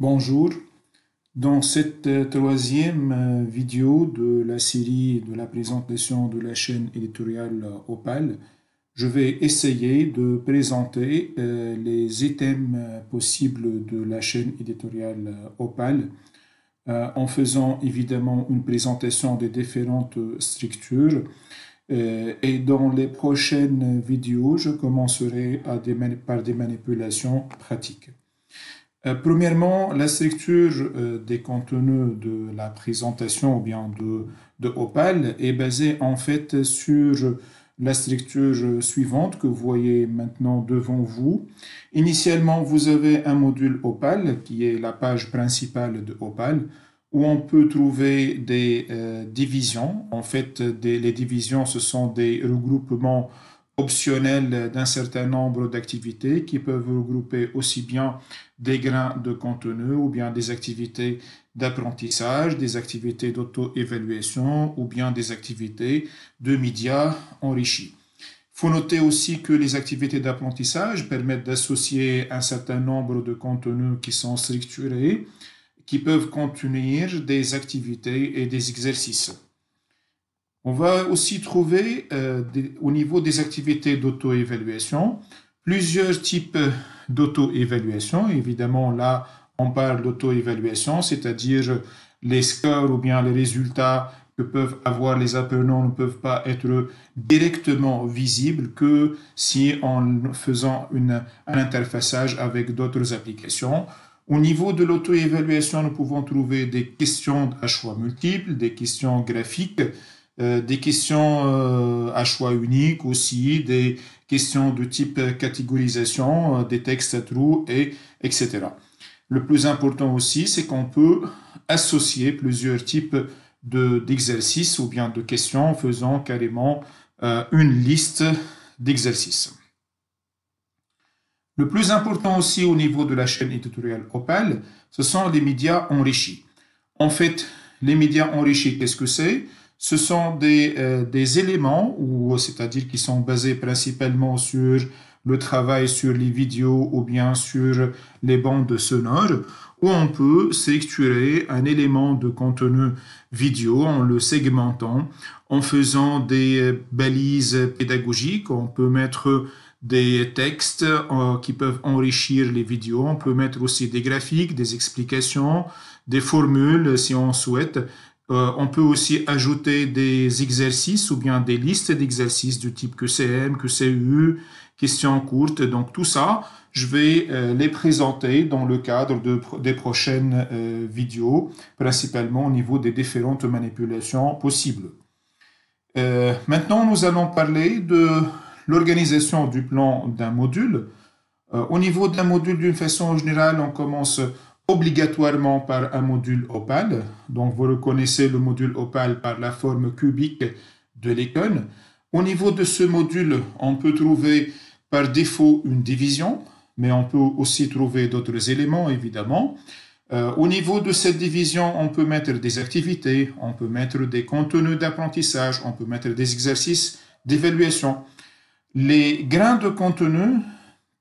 Bonjour, dans cette euh, troisième euh, vidéo de la série de la présentation de la chaîne éditoriale euh, Opal, je vais essayer de présenter les items possibles de la chaîne éditoriale Opal en faisant évidemment une présentation des différentes structures et dans les prochaines vidéos, je commencerai par des manipulations pratiques. Euh, premièrement, la structure euh, des contenus de la présentation ou bien de, Opal est basée en fait sur la structure suivante que vous voyez maintenant devant vous. Initialement, vous avez un module Opal qui est la page principale de Opal où on peut trouver des euh, divisions. En fait, les divisions, ce sont des regroupements optionnels d'un certain nombre d'activités qui peuvent regrouper aussi bien des grains de contenu ou bien des activités d'apprentissage, des activités d'auto-évaluation ou bien des activités de médias enrichis. Il faut noter aussi que les activités d'apprentissage permettent d'associer un certain nombre de contenus qui sont structurés, qui peuvent contenir des activités et des exercices. On va aussi trouver euh, au niveau des activités d'auto-évaluation plusieurs types d'auto-évaluation. Évidemment, là, on parle d'auto-évaluation, c'est-à-dire les scores ou bien les résultats que peuvent avoir les apprenants ne peuvent pas être directement visibles que si en faisant une, un interfaçage avec d'autres applications. Au niveau de l'auto-évaluation, nous pouvons trouver des questions à choix multiples, des questions graphiques, euh, des questions euh, à choix unique aussi, des questions de type catégorisation, euh, des textes à trous, et, etc. Le plus important aussi, c'est qu'on peut associer plusieurs types d'exercices ou bien de questions en faisant carrément une liste d'exercices. Le plus important aussi au niveau de la chaîne éditoriale Opal, ce sont les médias enrichis. En fait, les médias enrichis, qu'est-ce que c'est? Ce sont des, euh, des éléments, c'est-à-dire qui sont basés principalement sur le travail sur les vidéos ou bien sur les bandes sonores, où on peut structurer un élément de contenu vidéo en le segmentant, en faisant des balises pédagogiques. On peut mettre des textes euh, qui peuvent enrichir les vidéos. On peut mettre aussi des graphiques, des explications, des formules si on souhaite. Euh, on peut aussi ajouter des exercices ou bien des listes d'exercices du type QCM, QCU, questions courtes. Donc tout ça, je vais euh, les présenter dans le cadre de, des prochaines euh, vidéos, principalement au niveau des différentes manipulations possibles. maintenant, nous allons parler de l'organisation du plan d'un module. au niveau d'un module, d'une façon générale, on commence obligatoirement par un module Opal. Donc, vous reconnaissez le module Opal par la forme cubique de l'icône. Au niveau de ce module, on peut trouver par défaut une division, mais on peut aussi trouver d'autres éléments, évidemment. Euh, au niveau de cette division, on peut mettre des activités, on peut mettre des contenus d'apprentissage, on peut mettre des exercices d'évaluation. Les grains de contenu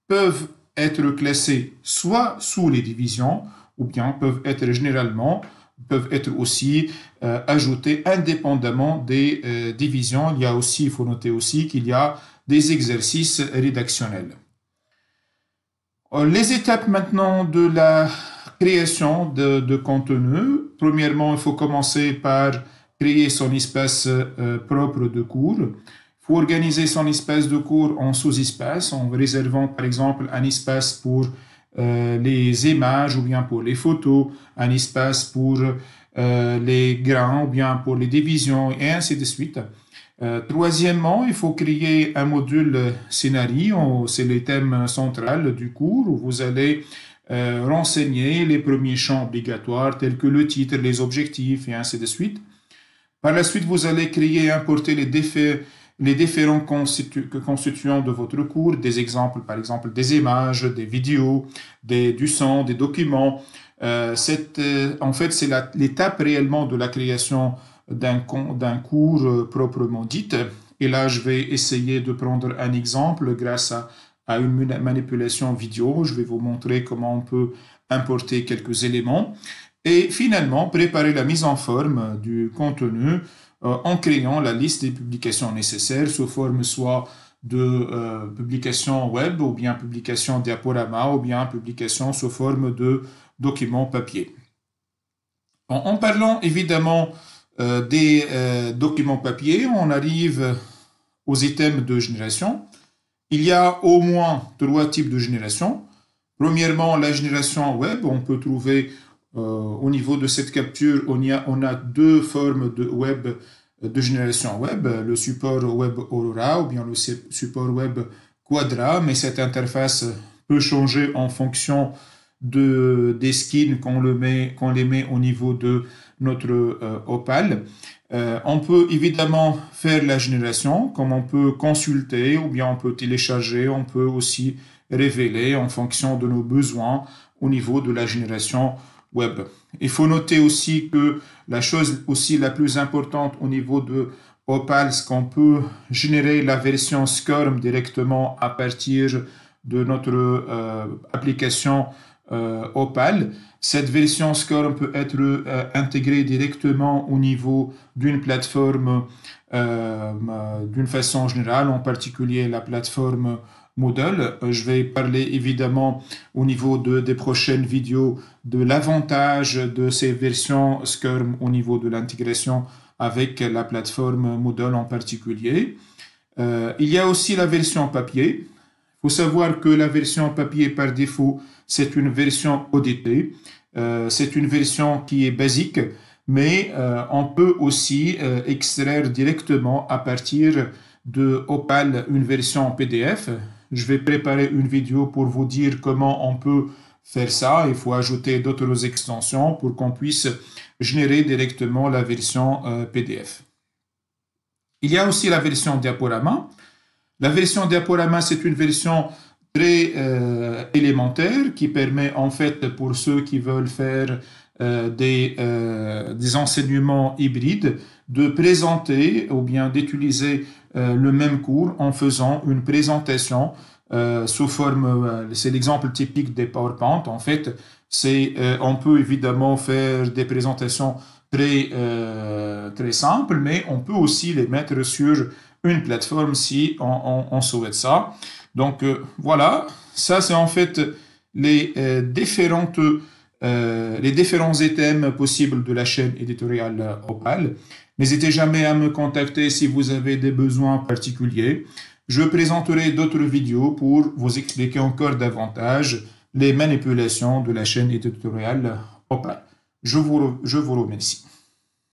peuvent être classés soit sous les divisions, ou bien peuvent être généralement peuvent être aussi euh, ajoutés indépendamment des euh, divisions. Il y a aussi, il faut noter aussi qu'il y a des exercices rédactionnels. Euh, les étapes maintenant de la création de, de contenu. Premièrement, il faut commencer par créer son espace propre de cours. Faut organiser son espace de cours en sous-espace en réservant par exemple un espace pour euh, les images ou bien pour les photos, un espace pour euh, les grains ou bien pour les divisions et ainsi de suite. Euh, troisièmement, il faut créer un module scénario, c'est le thème central du cours où vous allez renseigner les premiers champs obligatoires tels que le titre, les objectifs et ainsi de suite. Par la suite, vous allez créer et importer les défis les différents constituants de votre cours, des exemples, par exemple des images, des vidéos, du son, des documents. Euh, euh en fait, c'est l'étape réellement de la création d'un cours euh, proprement dit. Et là, je vais essayer de prendre un exemple grâce à une manipulation vidéo. Je vais vous montrer comment on peut importer quelques éléments. Et finalement, préparer la mise en forme du contenu en créant la liste des publications nécessaires sous forme soit de euh, publications web ou bien publications diaporama ou bien publications sous forme de documents papier. En, parlant évidemment euh, des documents papier, on arrive aux items de génération. Il y a au moins trois types de génération. Premièrement, la génération web, on peut trouver euh, au niveau de cette capture, on, a, deux formes de web de génération web, le support web Aurora ou bien le support web Quadra, mais cette interface peut changer en fonction de, des skins qu'on le les met au niveau de notre euh, Opal. Euh, on peut évidemment faire la génération, comme on peut consulter ou bien on peut télécharger, on peut aussi révéler en fonction de nos besoins au niveau de la génération Il faut noter aussi que la chose aussi la plus importante au niveau de Opal, c'est qu'on peut générer la version SCORM directement à partir de notre euh, application euh, Opal. Cette version SCORM peut être euh, intégrée directement au niveau d'une plateforme d'une façon générale, en particulier la plateforme Moodle. Euh, je vais parler évidemment au niveau de, des prochaines vidéos de l'avantage de ces versions SCRM au niveau de l'intégration avec la plateforme Moodle en particulier. Euh, il y a aussi la version papier. Il faut savoir que la version papier par défaut, c'est une version auditée. Euh, c'est une version qui est basique, mais on peut aussi extraire directement à partir de Opal une version PDF. Je vais préparer une vidéo pour vous dire comment on peut faire ça. Il faut ajouter d'autres extensions pour qu'on puisse générer directement la version euh, PDF. Il y a aussi la version diaporama. La version diaporama, c'est une version très euh, élémentaire qui permet en fait pour ceux qui veulent faire euh, des, des enseignements hybrides de présenter ou bien d'utiliser le même cours en faisant une présentation euh, sous forme, euh, c'est l'exemple typique des PowerPoint. En fait, c'est, on peut évidemment faire des présentations très, très simples, mais on peut aussi les mettre sur une plateforme si on, souhaite ça. Donc voilà, ça c'est en fait les différentes les différents items possibles de la chaîne éditoriale Opal. N'hésitez jamais à me contacter si vous avez des besoins particuliers. Je présenterai d'autres vidéos pour vous expliquer encore davantage les manipulations de la chaîne éditoriale Opal. Je vous, je vous remercie.